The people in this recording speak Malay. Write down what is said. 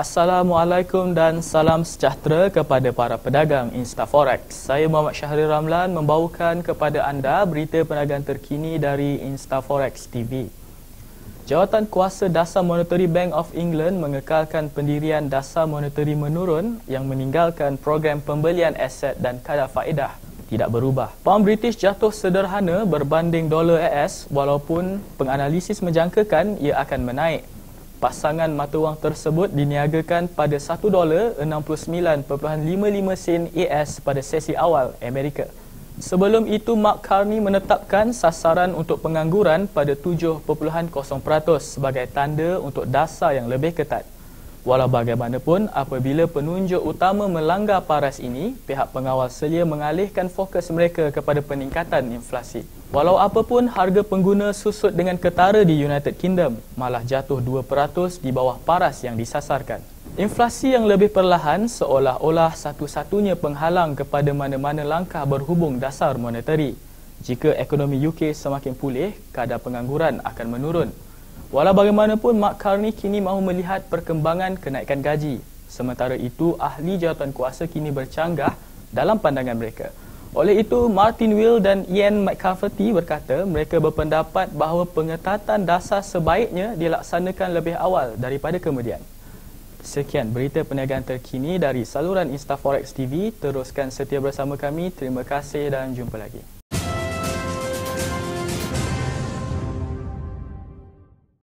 Assalamualaikum dan salam sejahtera kepada para pedagang InstaForex. Saya Muhammad Syahrir Ramlan membawakan kepada anda berita perniagaan terkini dari InstaForex TV. Jawatan Kuasa Dasar Monetary Bank of England mengekalkan pendirian dasar monetary menurun yang meninggalkan program pembelian aset dan kadar faedah tidak berubah. Pound British jatuh sederhana berbanding dolar AS walaupun penganalisis menjangkakan ia akan menaik pasangan mata wang tersebut diniagakan pada 1 dolar 69.55 sen AS pada sesi awal Amerika. Sebelum itu, Mark Carney menetapkan sasaran untuk pengangguran pada 7.0% sebagai tanda untuk dasar yang lebih ketat. Walau bagaimanapun, apabila penunjuk utama melanggar paras ini, pihak pengawal selia mengalihkan fokus mereka kepada peningkatan inflasi. Walau apapun, harga pengguna susut dengan ketara di United Kingdom, malah jatuh 2% di bawah paras yang disasarkan. Inflasi yang lebih perlahan seolah-olah satu-satunya penghalang kepada mana-mana langkah berhubung dasar monetari. Jika ekonomi UK semakin pulih, kadar pengangguran akan menurun. Walau bagaimanapun, Mark Carney kini mahu melihat perkembangan kenaikan gaji. Sementara itu, ahli jawatan kuasa kini bercanggah dalam pandangan mereka. Oleh itu, Martin Will dan Ian McCafferty berkata mereka berpendapat bahawa pengetatan dasar sebaiknya dilaksanakan lebih awal daripada kemudian. Sekian berita perniagaan terkini dari saluran InstaForex TV. Teruskan setia bersama kami. Terima kasih dan jumpa lagi.